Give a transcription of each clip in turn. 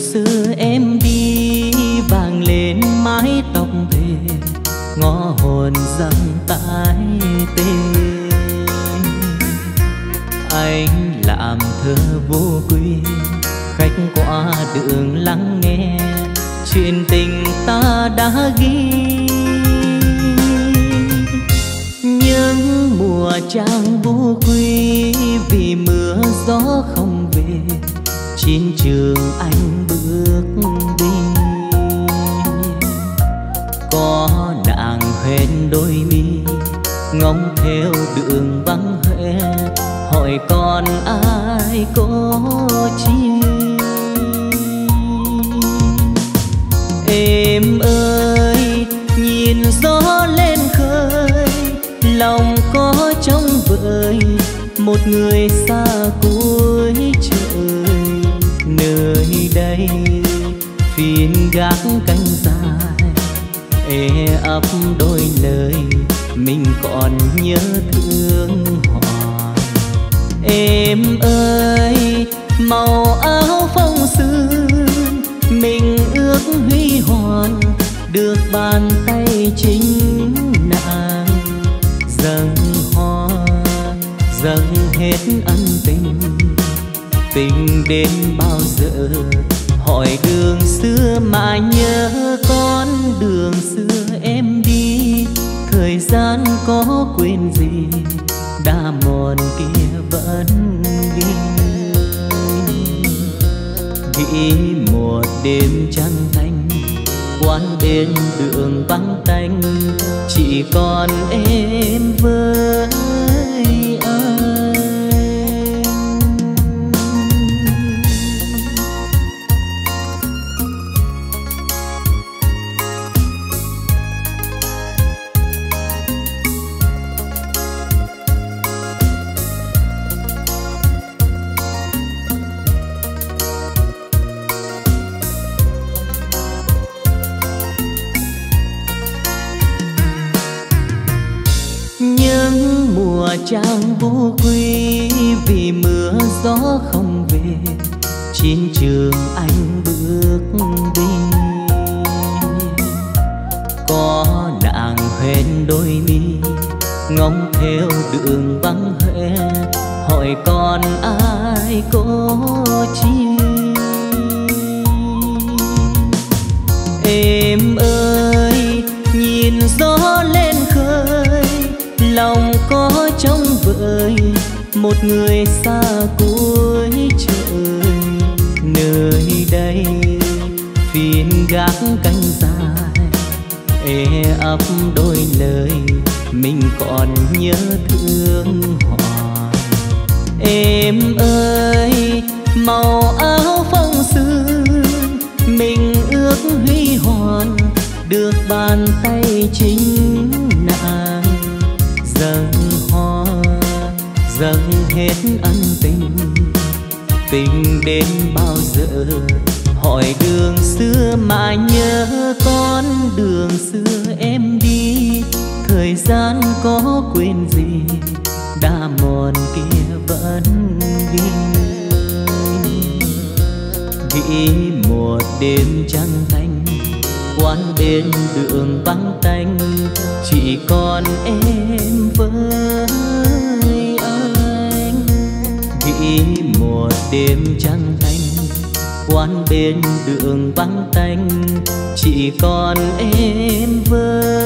xưa đêm trăng thanh quán bên đường vắng tanh chỉ còn em với chỉ còn em với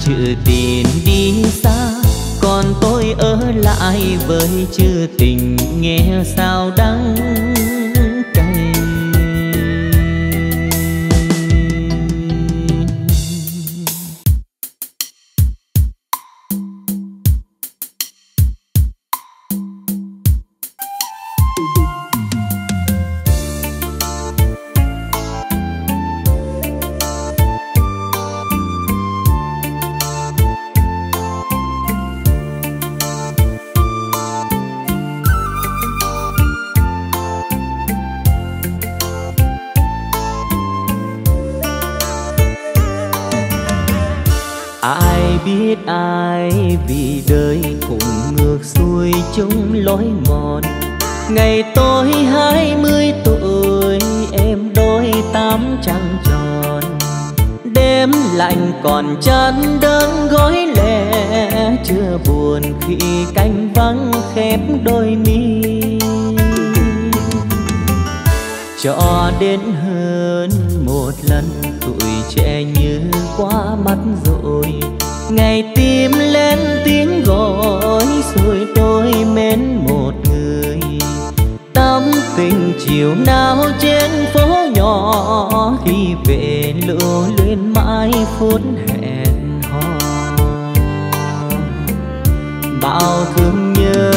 chữ tiền đi xa, còn tôi ở lại với chữ tình nghe sao đắng cay. còn chán đơn gói lẻ, chưa buồn khi canh vắng khép đôi mi. Cho đến hơn một lần, tuổi trẻ như qua mắt rồi, ngày tim lên tiếng gọi, rồi tôi mến tâm tình chiều nào trên phố nhỏ khi về lưu luyến mãi phút hẹn hò. Bao thương nhớ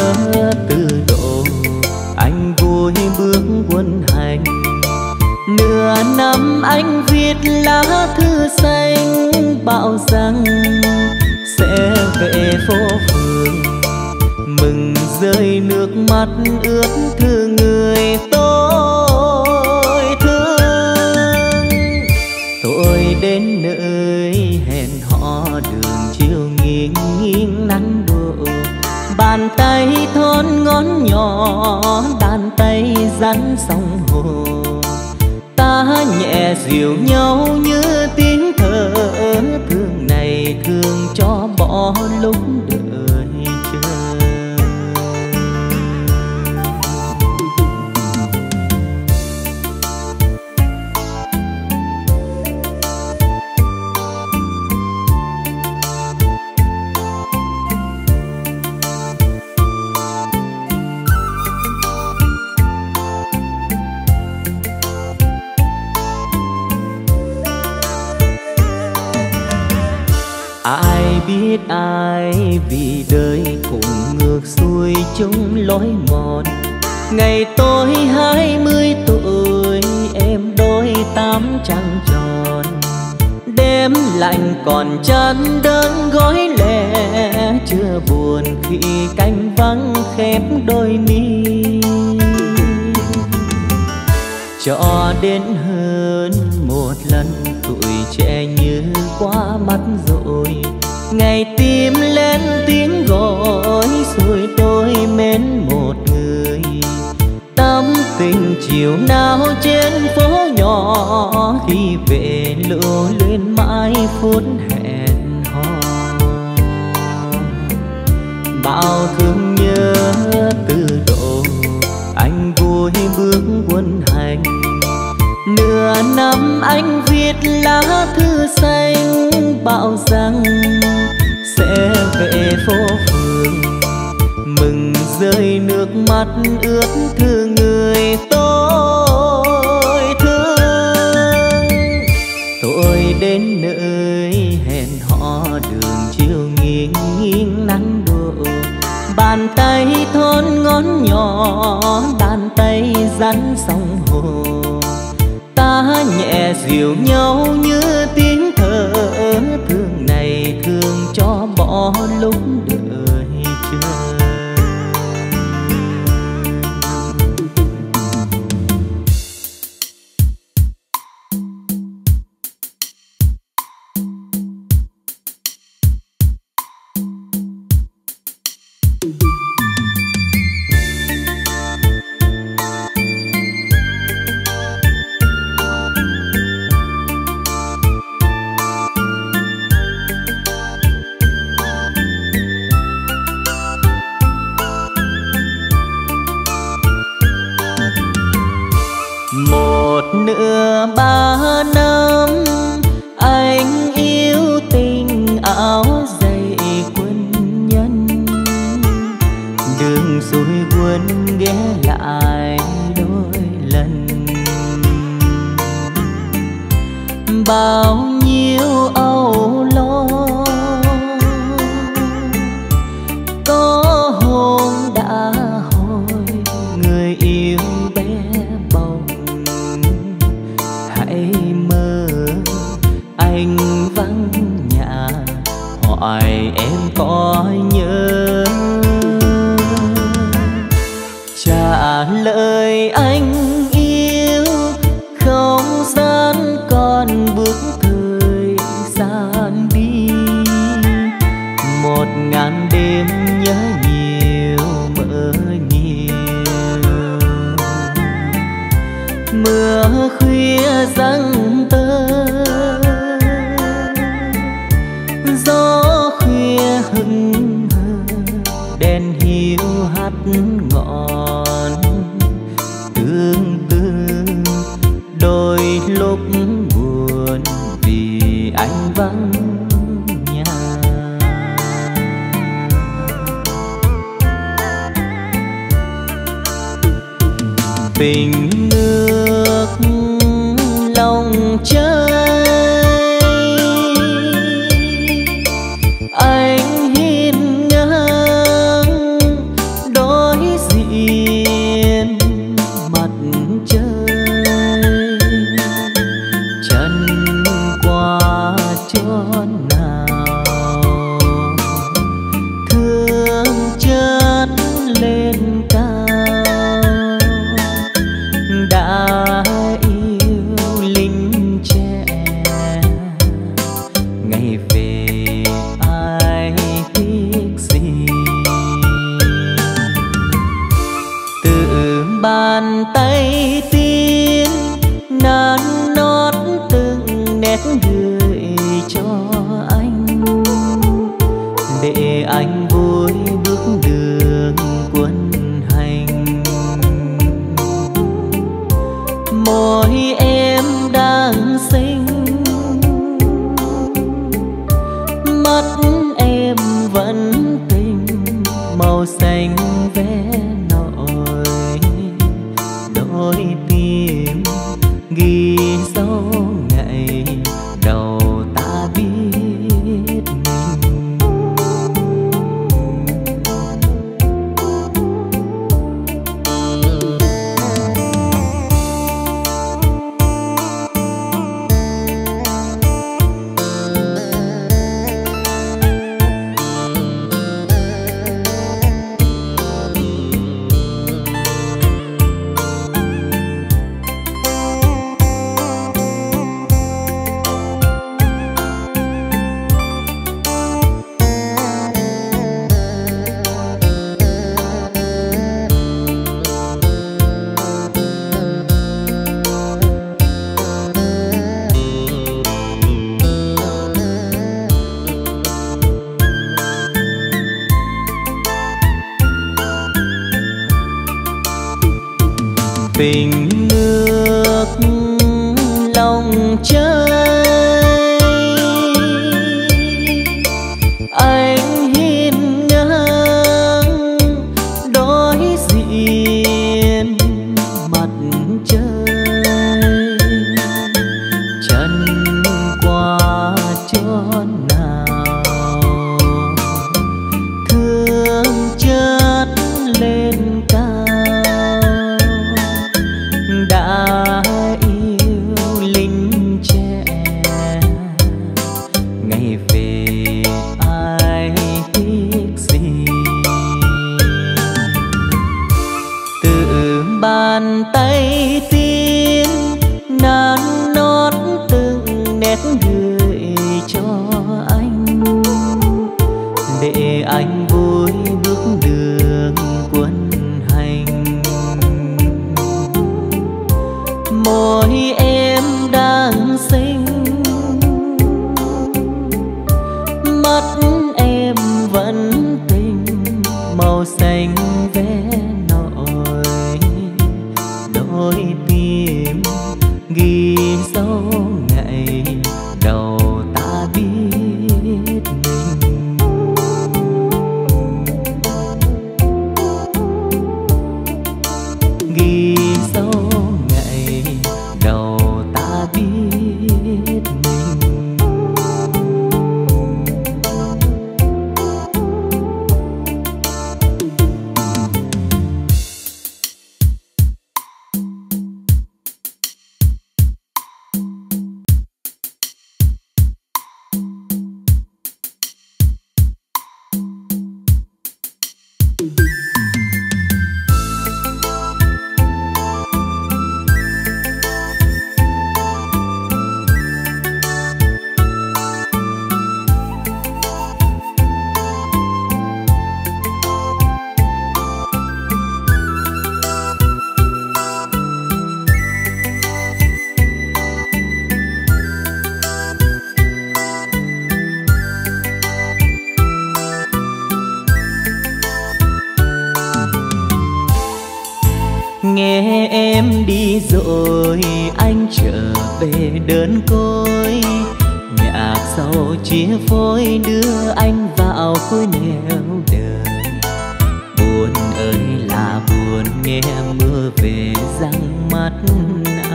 từ độ, anh vui bước quân hành. Nửa năm anh viết lá thư xanh, bảo rằng sẽ về phố phường. Mừng rơi nước mắt ướt thương người tôi thương. Tôi đến nơi hẹn hò đường chiều nghiêng nghiêng nắng đổ bàn tay thon ngón nhỏ, bàn tay rắn sông hồ. Ta nhẹ dịu nhau như tiếng thở, thương này thương cho bỏ lúc đợi biết ai vì đời cùng ngược xuôi chung lối mòn. Ngày tôi hai mươi tuổi, em đôi tám trăng tròn. Đêm lạnh còn chân đơn gói lẻ, chưa buồn khi canh vắng khép đôi mi. Cho đến hơn một lần, tuổi trẻ như qua mắt ngày tim lên tiếng gọi rồi tôi mến một người. Tâm tình chiều nào trên phố nhỏ, khi về lưu luyến mãi phút hẹn hò. Bao thương nhớ từ độ, anh vui bước quân hành. Nửa năm anh viết lá thư xanh bảo rằng sẽ về phố phường. Mừng rơi nước mắt ướt thương người tôi thương. Tôi đến nơi hẹn hò đường chiều nghiêng nghiêng nắng đổ bàn tay thon ngón nhỏ, bàn tay rắn sông hồ. Ta nhẹ dịu nhau như tiếng bỏ lúc được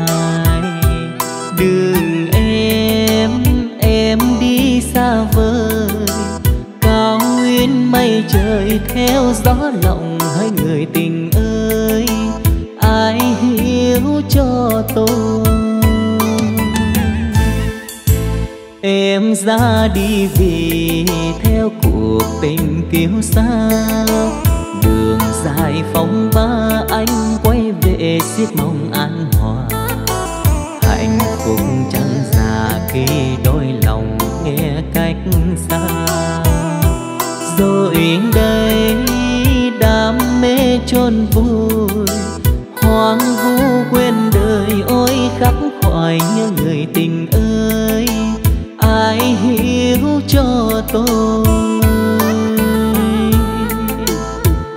ai đường em em đi xa vời. Cao nguyên mây trời theo gió lộng hơi người tình ơi, ai hiểu cho tôi? Em ra đi vì theo cuộc tình kiêu xa đường dài phong ba anh quay về xiết mong an chôn vùi. Hoang vu quên đời, ôi khắp khoải như người tình ơi. Ai hiểu cho tôi?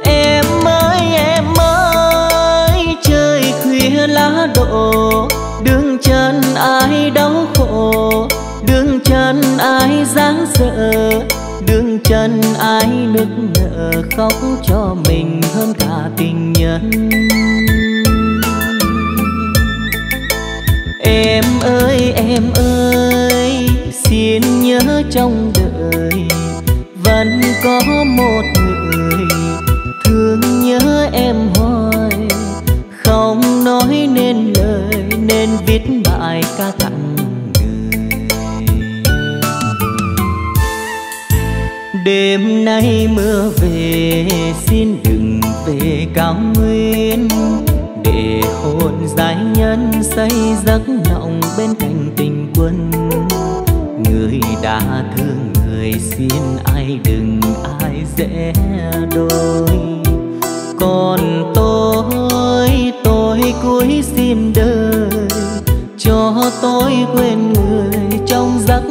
Em ơi em ơi, trời khuya lá đổ. Đường chân ai đau khổ? Đường chân ai dáng sợ? Đường chân ai nức nở khóc cho mình hơn tình nhân em ơi em ơi, xin nhớ trong đời vẫn có một người thương nhớ em hoài. Không nói nên lời, nên viết bài ca tặng người. Đêm nay mưa về, xin đừng cao nguyên để hồn giai nhân xây giấc mộng bên cạnh tình quân. Người đã thương người xin ai đừng ai dễ đôi. Còn tôi tôi cúi xin đời, cho tôi quên người trong giấc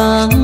vắng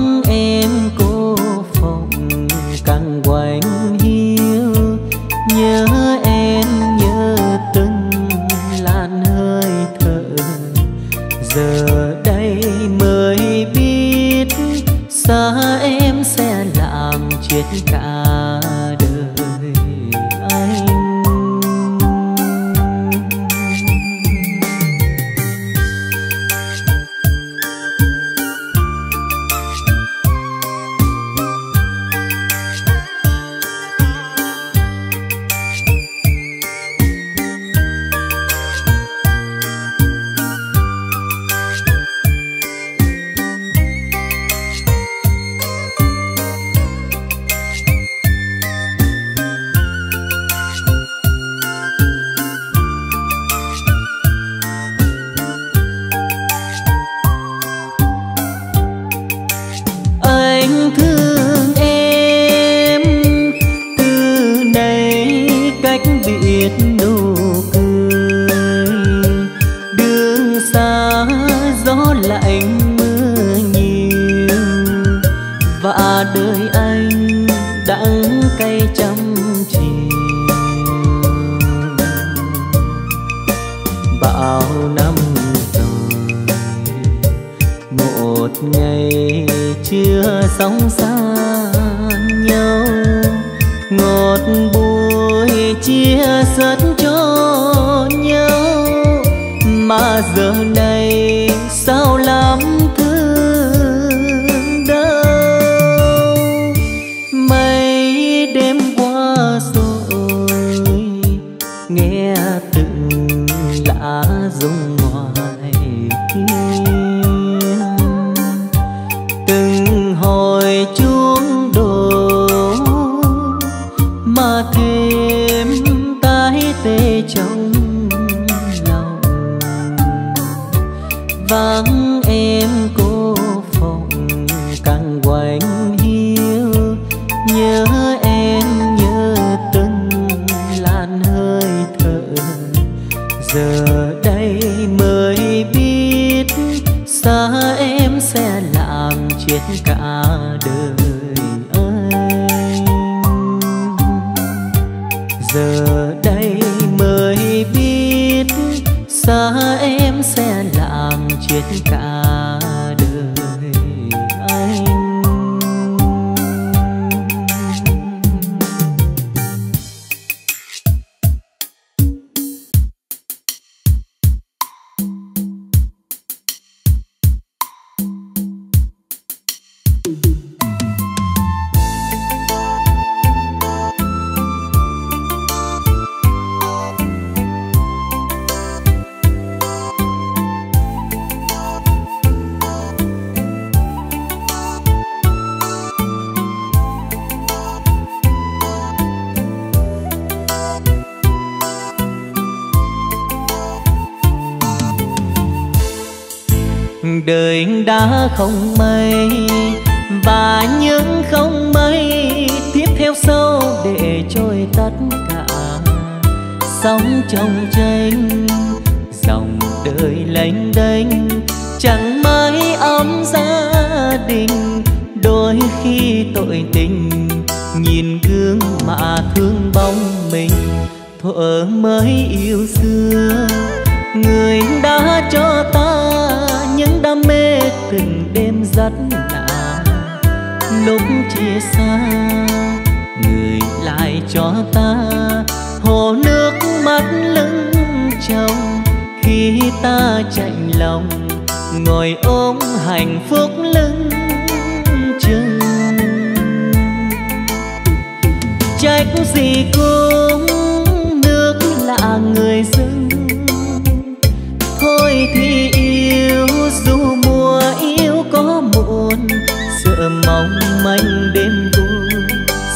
sợ mong manh đêm vui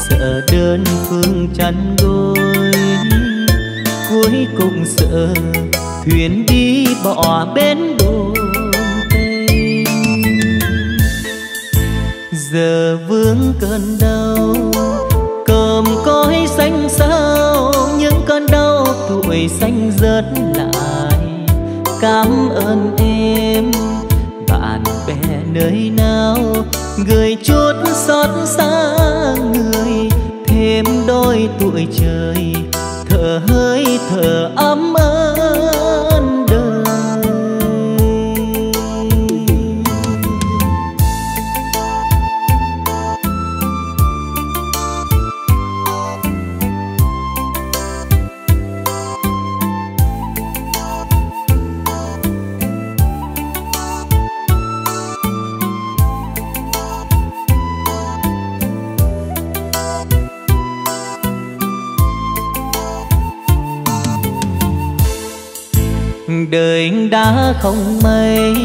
sợ đơn phương chăn gối. Cuối cùng sợ thuyền đi bỏ bên đồn tây. Giờ vướng cơn đau, cơm cõi xanh sao những cơn đau tuổi xanh rớt lại. Cảm ơn em nơi nào gửi chút xót xa người, thêm đôi tuổi trời, thở hơi thở ấm ơ không mây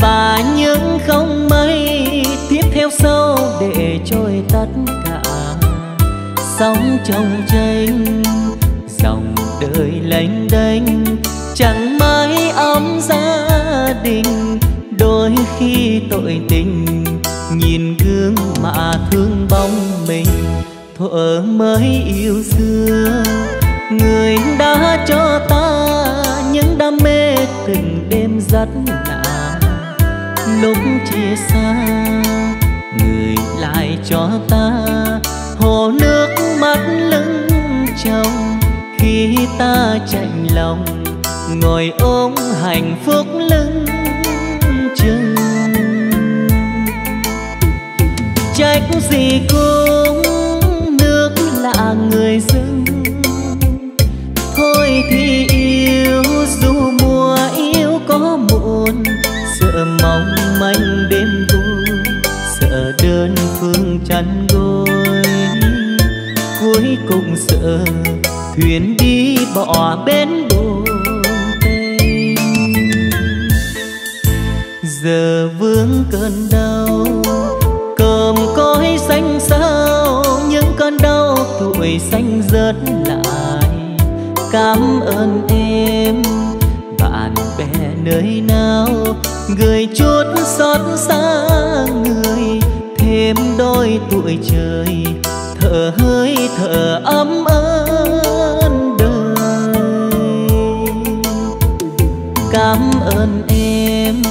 và những không mây tiếp theo sau để trôi tất cả. Sóng trong tranh dòng đời lênh đênh, chẳng mãi ấm gia đình. Đôi khi tội tình nhìn gương mà thương bóng mình, thuở mới yêu xưa. Người đã cho ta lúc chia xa, người lại cho ta hồ nước mắt lưng trong khi ta chạnh lòng, ngồi ôm hạnh phúc lưng chừng. Trách gì cô gối cuối cùng sợ thuyền đi bỏ bên đồn tây. Giờ vướng cơn đau, cơm cõi xanh sao những cơn đau tuổi xanh rớt lại. Cảm ơn em, bạn bè nơi nào gửi chút xót xa người thêm đôi tuổi trời. Thở hơi thở ấm ơn đời cảm ơn em,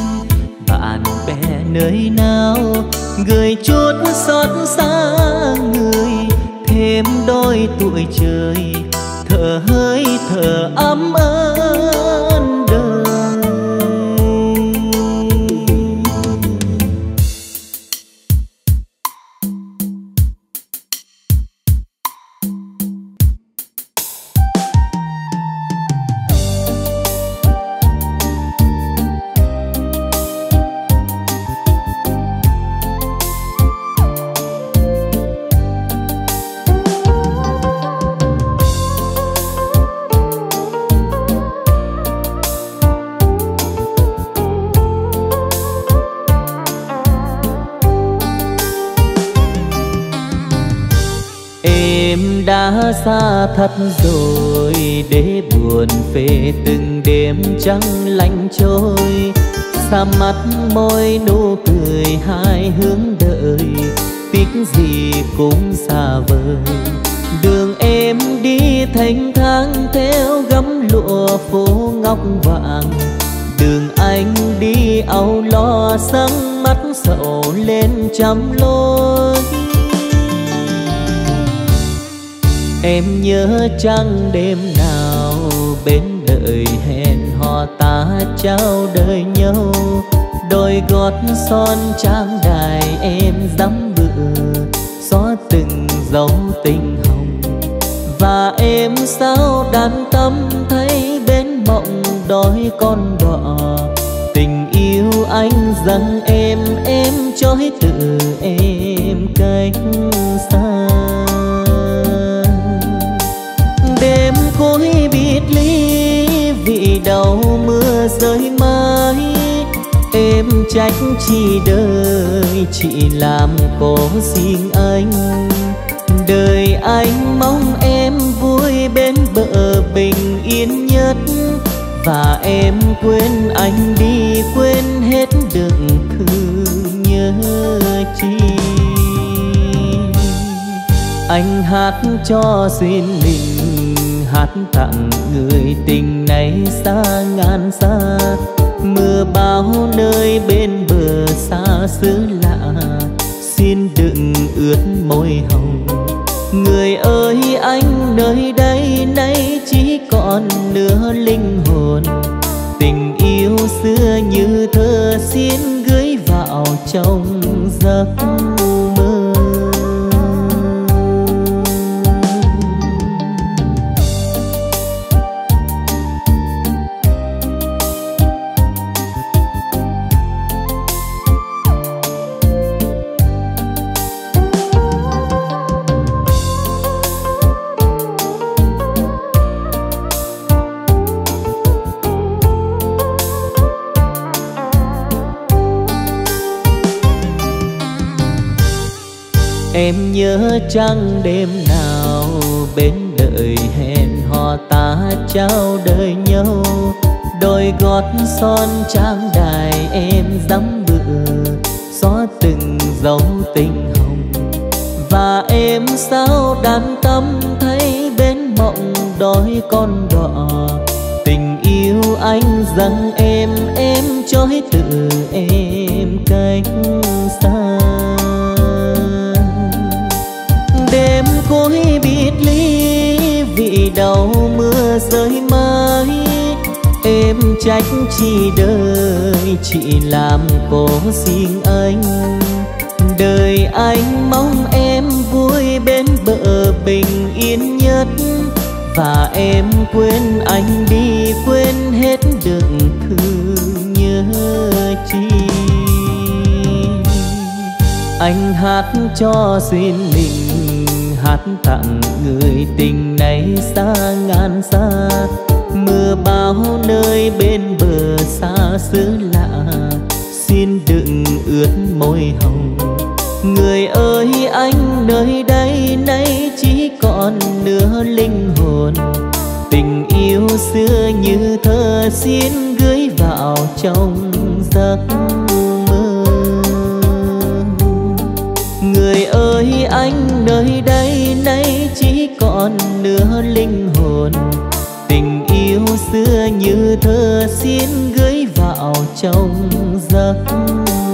bạn bè nơi nào gửi chút xót xa người. Thêm đôi tuổi trời, thở hơi thở ấm ơn trăng lạnh trôi, xa mắt môi nụ cười hai hướng đợi tiếc gì cũng xa vời, đường em đi thanh thang theo gấm lụa phố ngọc vàng. Đường anh đi âu lo sáng mắt sầu lên trăm lối. Em nhớ trăng đêm trao đời nhau. Đôi gót son trang đài em dám bựa xóa từng dấu tình hồng. Và em sao đàn tâm thấy bên mộng đói con đỏ tình yêu anh dâng em em trói tự em cách xa. Đêm cuối trách chi đời chị làm có riêng anh. Đời anh mong em vui bên bờ bình yên nhất, và em quên anh đi, quên hết đừng thương nhớ chi. Anh hát cho duyên mình, hát tặng người tình này xa ngàn xa mưa bão nơi bên bờ xa xứ lạ. Xin đừng ướt môi hồng. Người ơi, anh nơi đây nay chỉ còn nửa linh hồn. Tình yêu xưa như thơ, xin gửi vào trong giấc mơ trăng đêm nào bên đợi hẹn hò ta trao đời nhau. Đôi gót son trang đài em dám bựa, xóa từng dấu tình hồng. Và em sao đàn tâm thấy bên mộng đôi con đỏ tình yêu anh dâng em đâu mưa rơi mãi, em trách chi đời, chị làm cô riêng anh. Đời anh mong em vui bên bờ bình yên nhất, và em quên anh đi, quên hết đừng thương nhớ chi. Anh hát cho duyên mình hát tặng người tình này xa ngàn xa. Mưa bão nơi bên bờ xa xứ lạ. Xin đừng ướt môi hồng. Người ơi, anh nơi đây nay chỉ còn nửa linh hồn. Tình yêu xưa như thơ xin gửi vào trong giấc mơ. Người ơi, anh nơi đây non nửa linh hồn. Tình yêu xưa như thơ xin gửi vào trong giấc mơ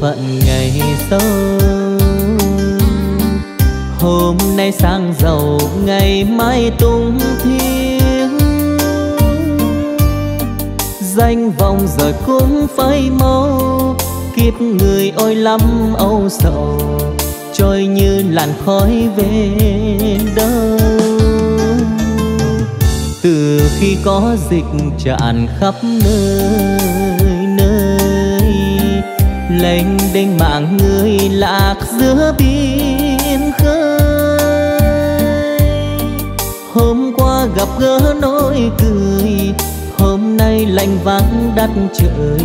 phận ngày sâu hôm nay sang giàu, ngày mai tung thiên. Danh vọng rồi cũng phai mau kiếp người ôi lắm âu sầu. Trôi như làn khói về đâu từ khi có dịch tràn khắp nơi lênh đênh mạng người lạc giữa biển khơi. Hôm qua gặp gỡ nỗi cười, hôm nay lạnh vắng đất trời.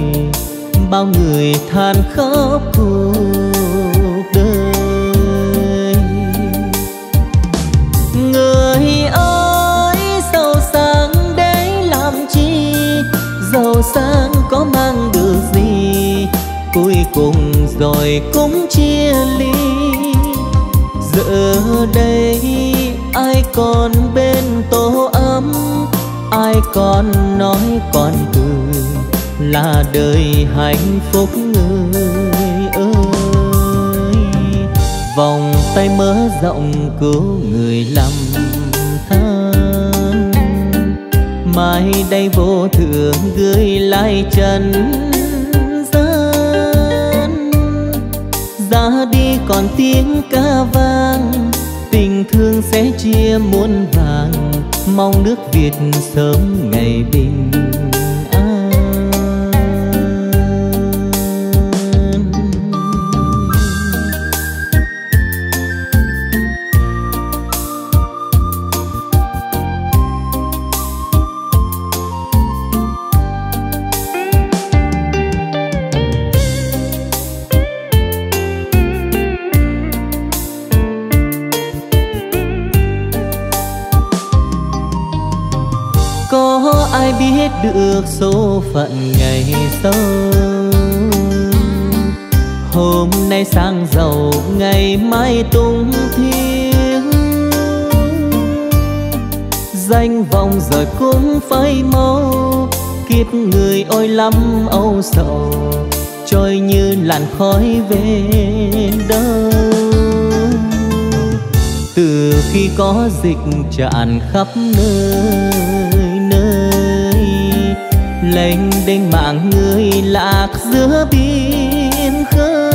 Bao người than khóc cuộc đời. Người ơi, giàu sang để làm chi? Giàu sang có cùng rồi cũng chia ly. Giờ đây ai còn bên tổ ấm, ai còn nói còn cười là đời hạnh phúc người ơi. Vòng tay mơ rộng cứu người lầm than, mai đây vô thường gửi lại trần đi còn tiếng ca vang. Tình thương sẽ chia muôn vàng mong nước việt sớm ngày bình. Ước số phận ngày sau hôm nay sang giàu, ngày mai tung thiên. Danh vọng rồi cũng phải mau kiếp người ôi lắm âu sầu. Trôi như làn khói về đâu từ khi có dịch tràn khắp nơi lênh đênh mạng người lạc giữa biển khơi.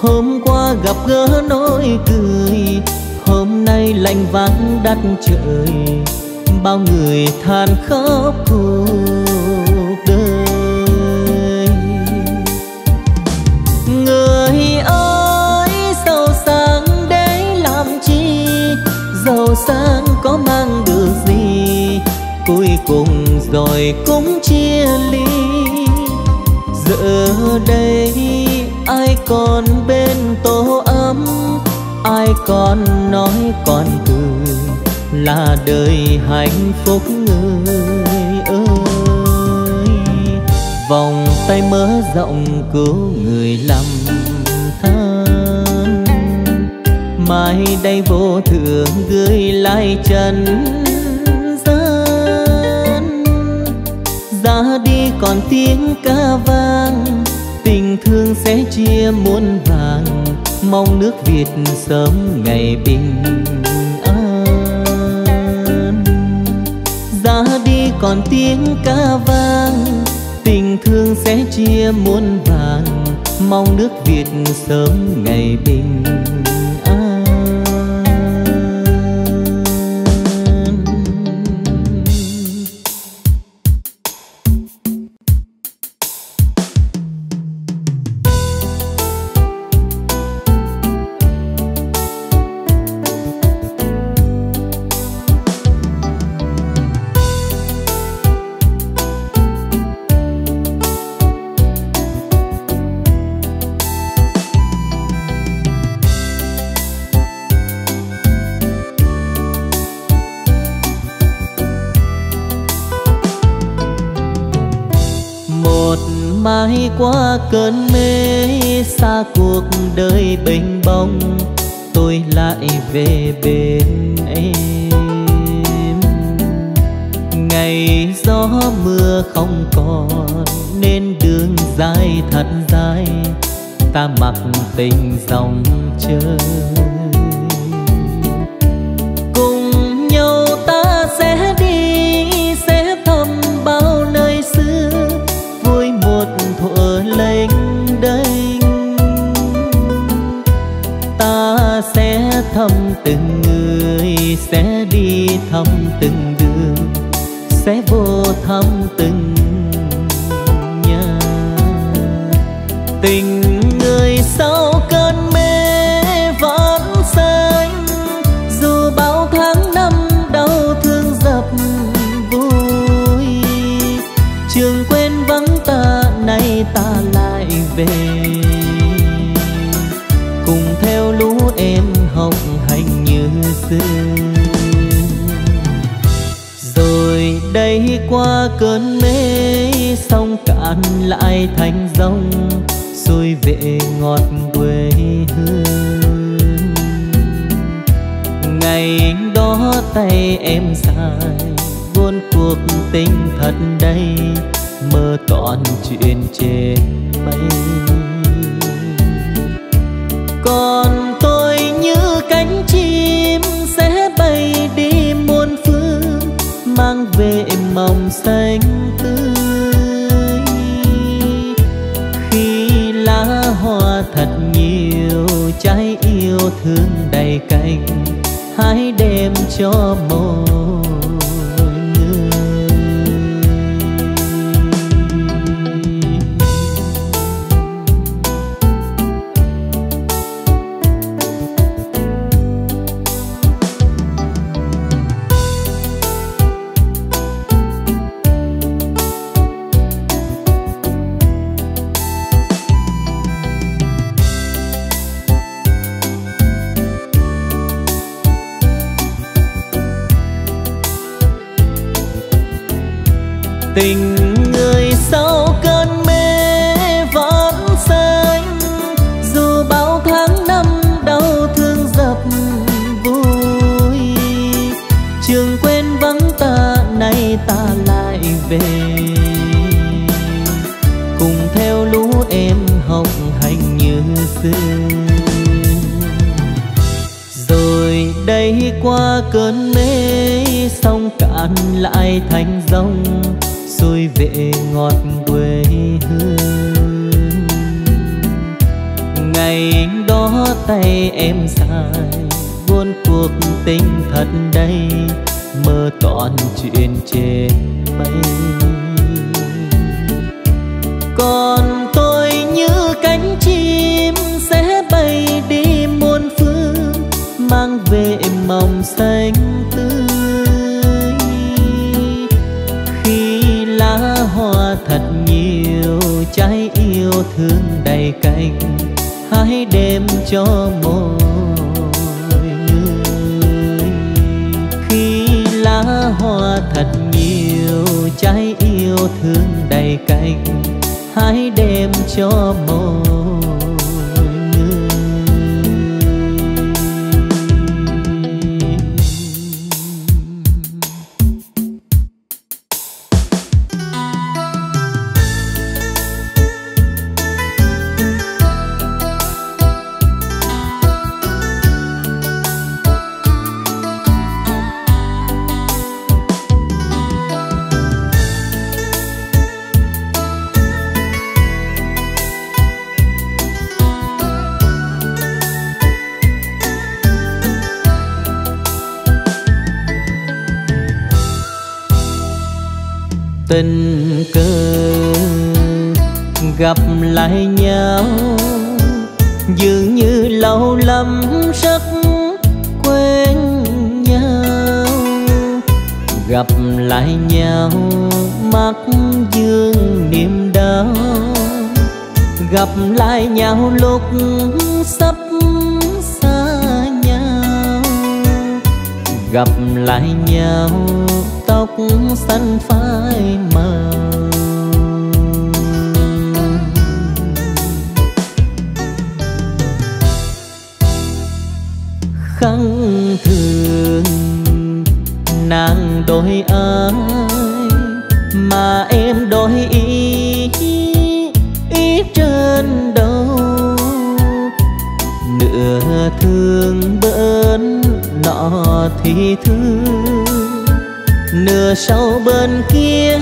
Hôm qua gặp gỡ nỗi cười, hôm nay lạnh vắng đất trời. Bao người than khóc cuộc đời. Người ơi, giàu sang để làm chi? Giàu sang có mang cuối cùng rồi cũng chia ly. Giờ đây ai còn bên tổ ấm, ai còn nói còn cười là đời hạnh phúc người ơi. Vòng tay mơ rộng cứu người lầm than, mai đây vô thường gửi lại chân. Ra đi còn tiếng ca vang. Tình thương sẽ chia muôn vàng mong nước việt sớm ngày bình an. Ra đi còn tiếng ca vang, tình thương sẽ chia muôn vàng mong nước việt sớm ngày bình qua cơn mê xa cuộc đời bình bông tôi lại về bên em. Ngày gió mưa không còn nên đường dài thật dài, ta mặc tình dòng chơi. Sẽ đi thăm từng đường sẽ vô thăm cơn mê sông cạn lại thành dòng xuôi về ngọt quê hương. Ngày đó tay em dài, buôn cuộc tình thật đây mơ toàn chuyện trên cho trường quên vắng ta, nay ta lại về. Cùng theo lũ em học hành như xưa. Rồi đây qua cơn mê sông cạn lại thành dòng, xuôi về ngọt quê hương. Ngày đó tay em dài cuộc tình thật đây, mơ toàn chuyện trên mây còn tôi như cánh chim sẽ bay đi muôn phương, mang về mộng xanh tươi. Hoa thật nhiều, trái yêu thương đầy cành hãy đem cho một thương đầy cành hãy đem cho một. Xanh phai mờ, khăn thường nàng đôi ai mà em đôi ý ý trên đầu. Nửa thương bên nọ thì thương sau bên kia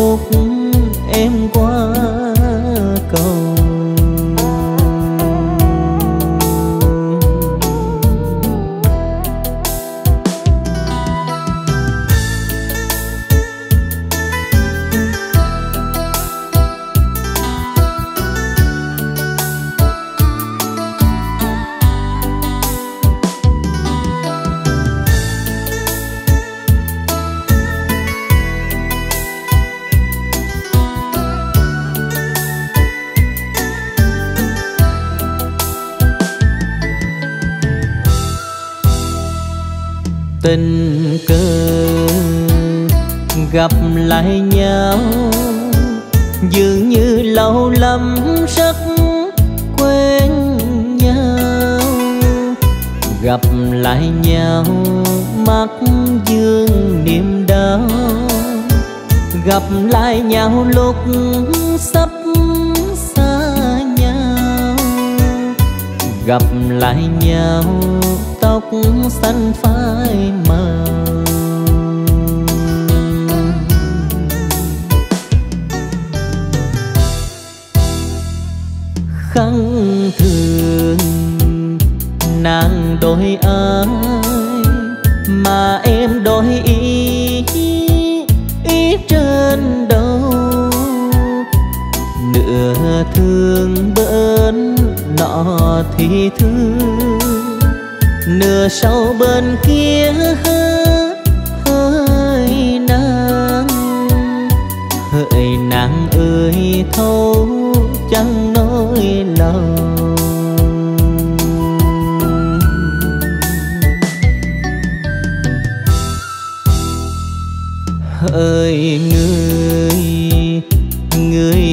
lúc gặp lại nhau lúc sắp xa nhau. Gặp lại nhau, tóc xanh phai màu khăn thường, nàng đôi ai mà em đôi yêu thương bên nọ thì thương nửa sau bên kia hơi nàng hỡi nàng ơi, thấu chẳng nói lòng. Hỡi người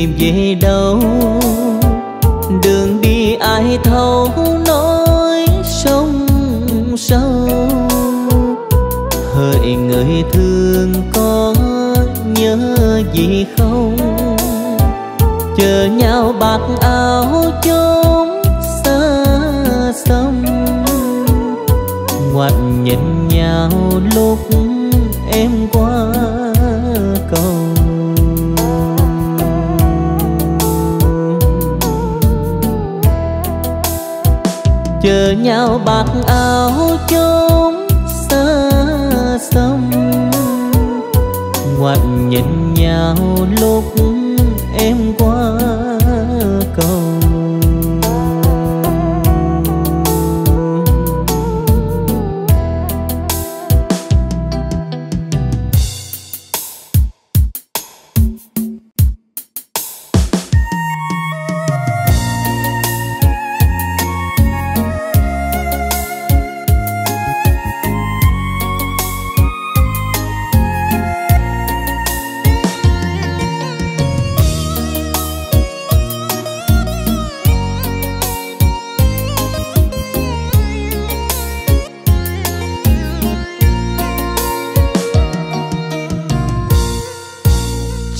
tìm về đâu? Đường đi ai thấu sâu? Hỡi người thương có nhớ gì không? Chờ nhau bạc áo chốn xa sông ngoặt nhìn nhau lúc nhau bạc áo chốn xa sông ngoặt nhìn nhau lúc em qua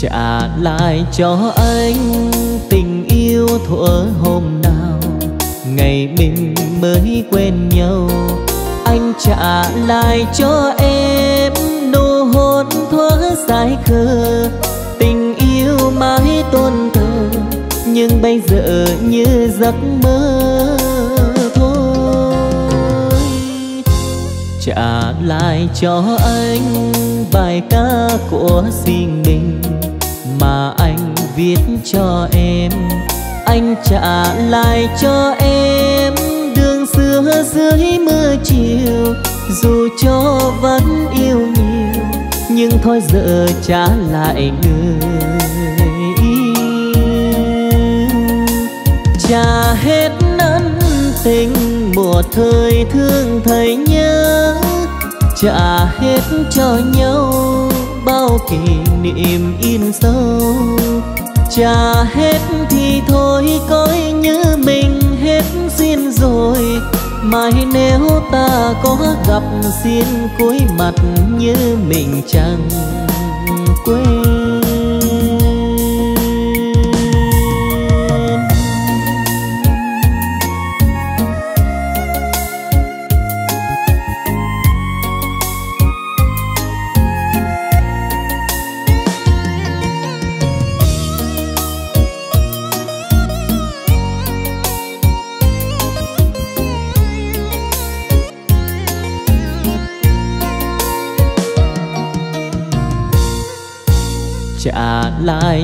trả lại cho anh tình yêu thuở hôm nào. Ngày mình mới quen nhau, anh trả lại cho em nụ hôn thuở dài khờ. Tình yêu mãi tôn thờ, nhưng bây giờ như giấc mơ thôi. Trả lại cho anh bài ca của riêng mình mà anh viết cho em. Anh trả lại cho em đường xưa dưới mưa chiều. Dù cho vẫn yêu nhiều, nhưng thôi giờ trả lại người yêu. Trả hết ân tình một thời thương thầy nhớ. Trả hết cho nhau bao kỷ niệm in sâu. Trả hết thì thôi, coi như mình hết duyên rồi. Mai nếu ta có gặp xin cuối mặt như mình chẳng quên.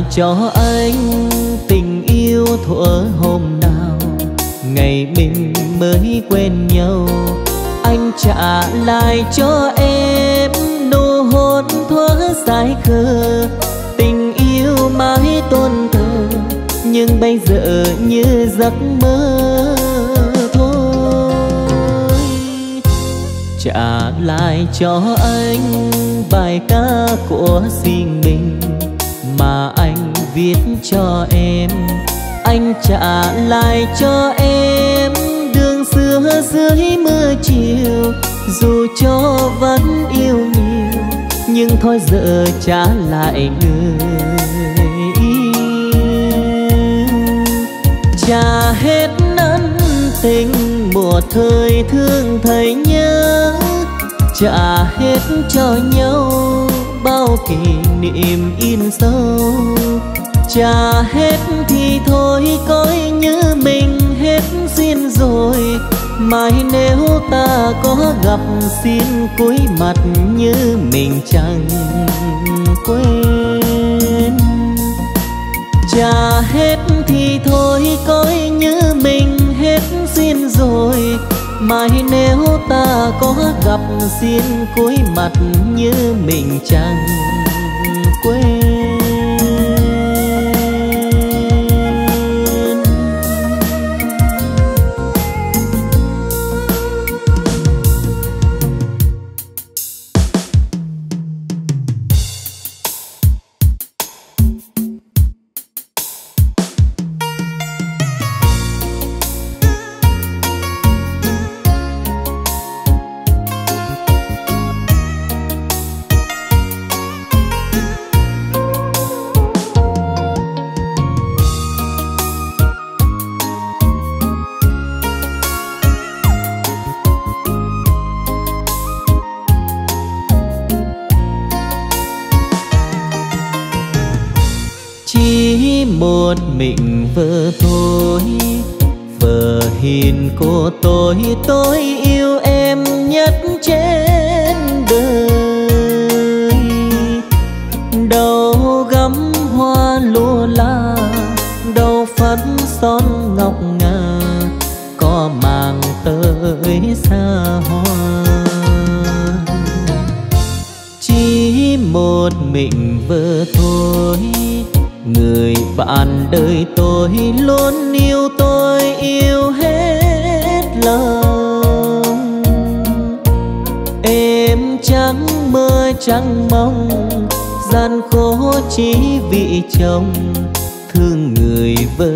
Lại cho anh tình yêu thuở hôm nào. Ngày mình mới quen nhau, anh trả lại cho em nụ hôn thuở dài khờ. Tình yêu mãi tôn thờ, nhưng bây giờ như giấc mơ thôi. Trả lại cho anh bài ca của riêng mình viết cho em. Anh trả lại cho em đường xưa dưới mưa chiều. Dù cho vẫn yêu nhiều, nhưng thôi giờ trả lại người yêu. Trả hết ân tình mùa thời thương thầy nhớ. Trả hết cho nhau bao kỷ niệm in sâu trả hết thì thôi, coi như mình hết duyên rồi. Mai nếu ta có gặp xin, cúi mặt như mình chẳng quên. Trả hết thì thôi, coi như mình hết duyên rồi. Mai nếu ta có gặp xin, cúi mặt như mình chẳng quên. Có màng tới xa hoa. Chỉ một mình vợ tôi người bạn đời tôi luôn yêu tôi, yêu hết lòng. Em chẳng mơ chẳng mong, gian khổ chỉ vì chồng, thương người vợ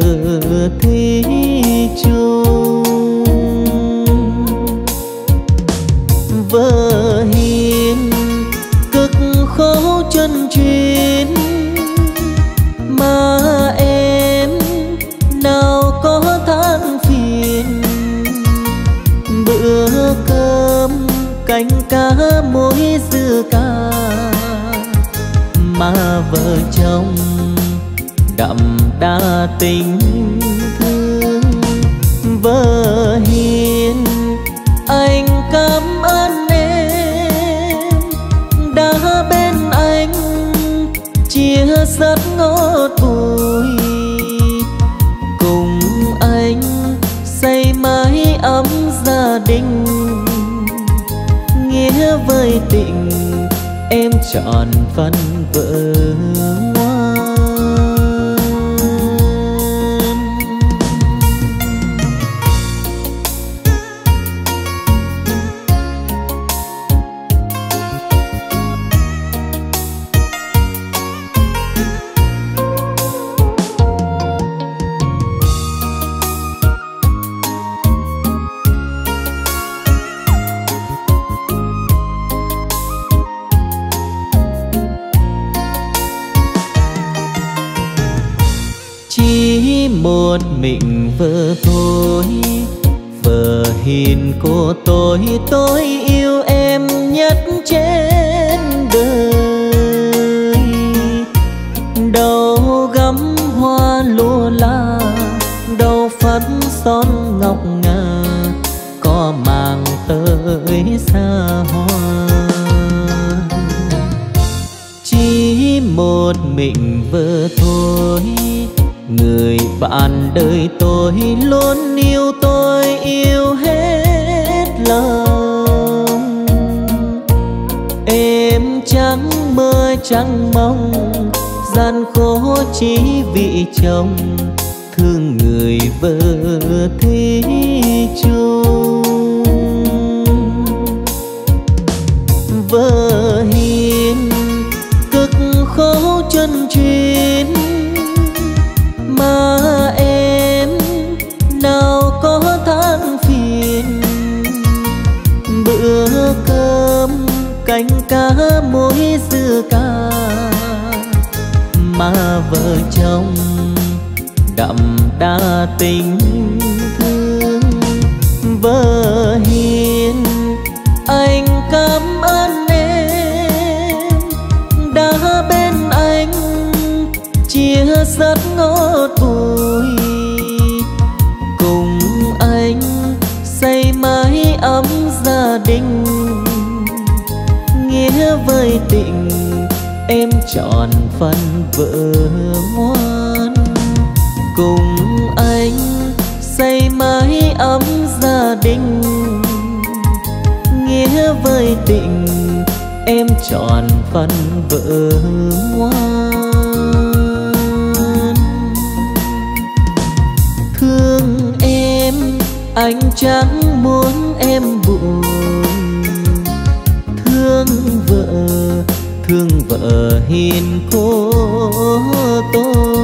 thế chung. Vợ hiền cực khổ chân truyền mà em nào có than phiền, bữa cơm canh cá muối dưa cà mà vợ chồng đậm đa tình em chọn tới xa hoa. Chỉ một mình vợ thôi, người bạn đời tôi luôn yêu tôi, yêu hết lòng. Em chẳng mơ chẳng mong, gian khổ chỉ vì chồng, thương người vợ thế chung. vợ hiền cực khổ chân chuyên mà em nào có than phiền, bữa cơm canh cá muối dưa cá mà vợ chồng đậm đa tình trọn phân vỡ ngoan. Cùng anh xây mái ấm gia đình. Nghĩa với tình, em trọn phân vỡ ngoan. Thương em, anh chẳng muốn ở hiền cô tôi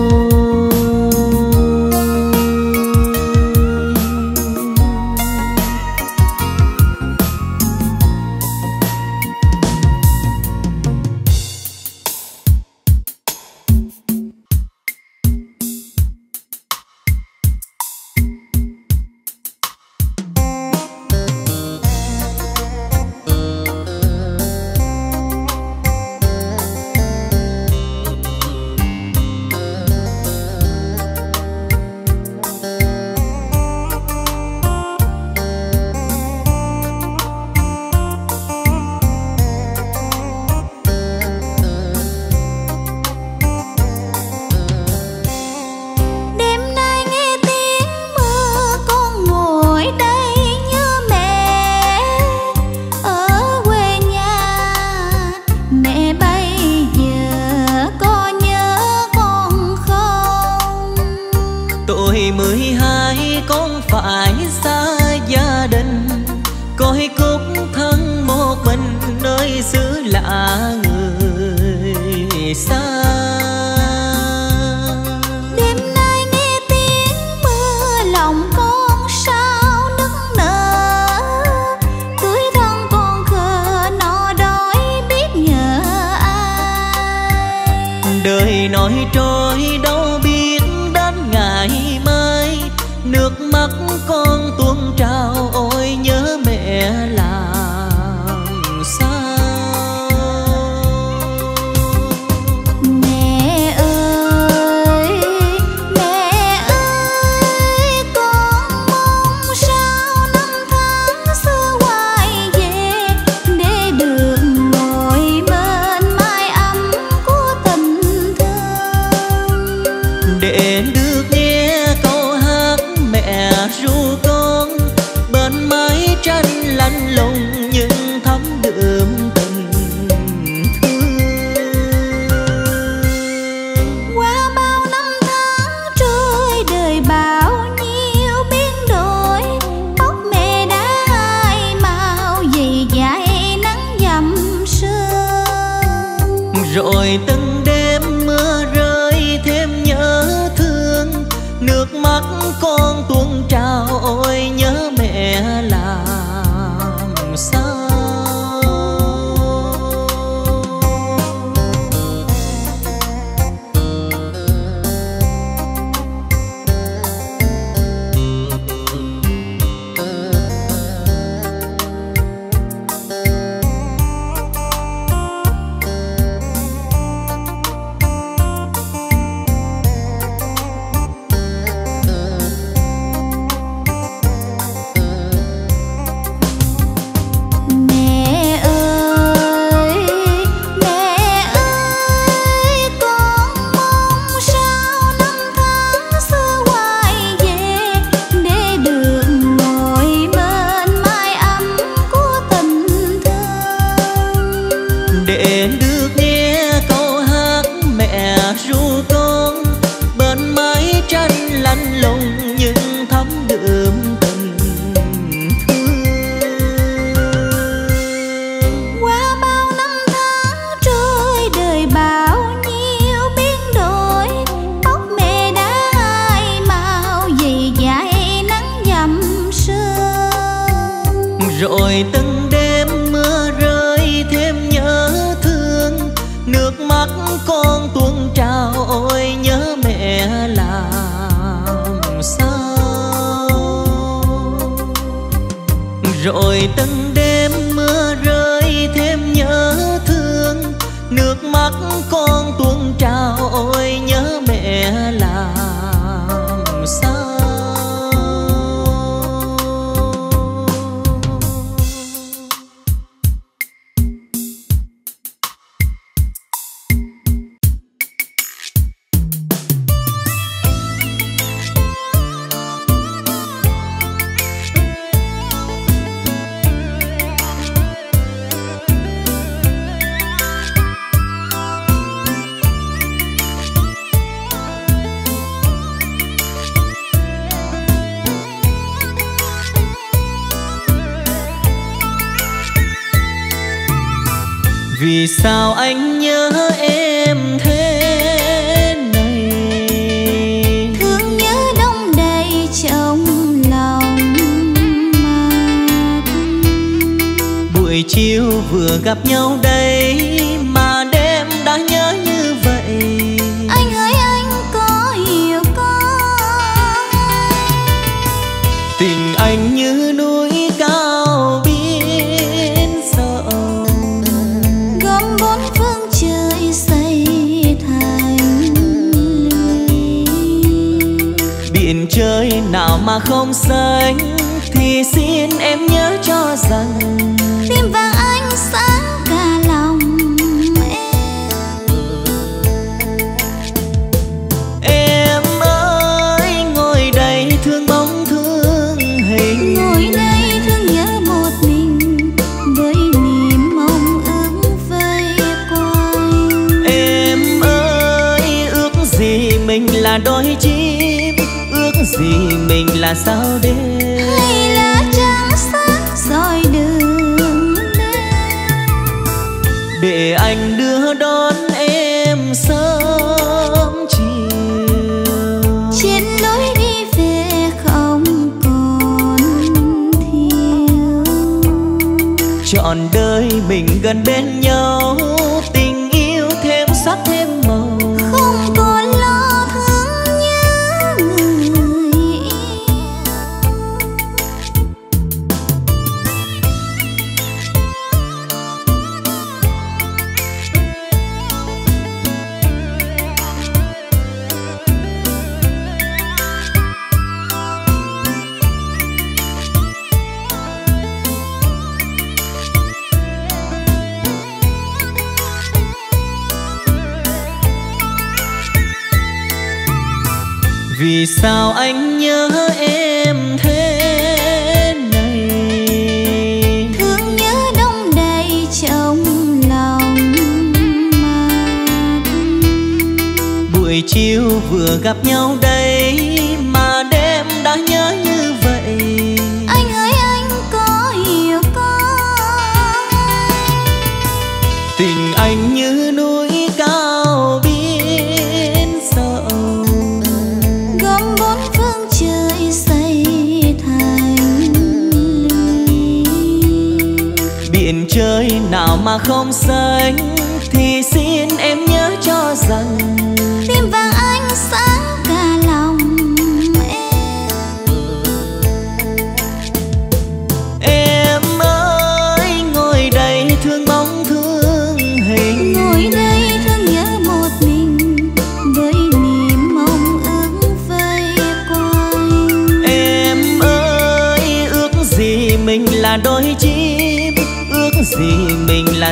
sao anh nhớ em thế này? Thương nhớ đông đầy trong lòng mà. Buổi chiều vừa gặp nhau đây xanh sao đêm? Hay là trăng sáng soi đường để anh đưa đón em sớm chiều. Trên lối đi về không còn thiếu. Chọn đời mình gần bên nhau. sao anh nhớ em thế này. Thương nhớ đông đầy trong lòng mà. Buổi chiều vừa gặp nhau đây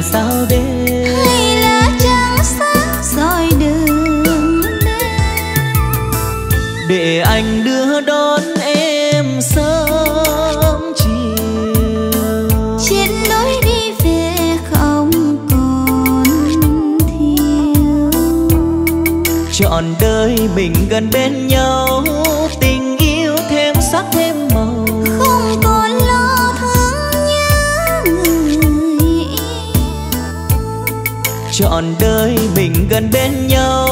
sao đêm hay là trăng sáng soi đường để anh đưa đón em sớm chiều. Trên lối đi về không còn thiếu. Chọn đời mình gần bên nhau trọn đời mình gần bên nhau.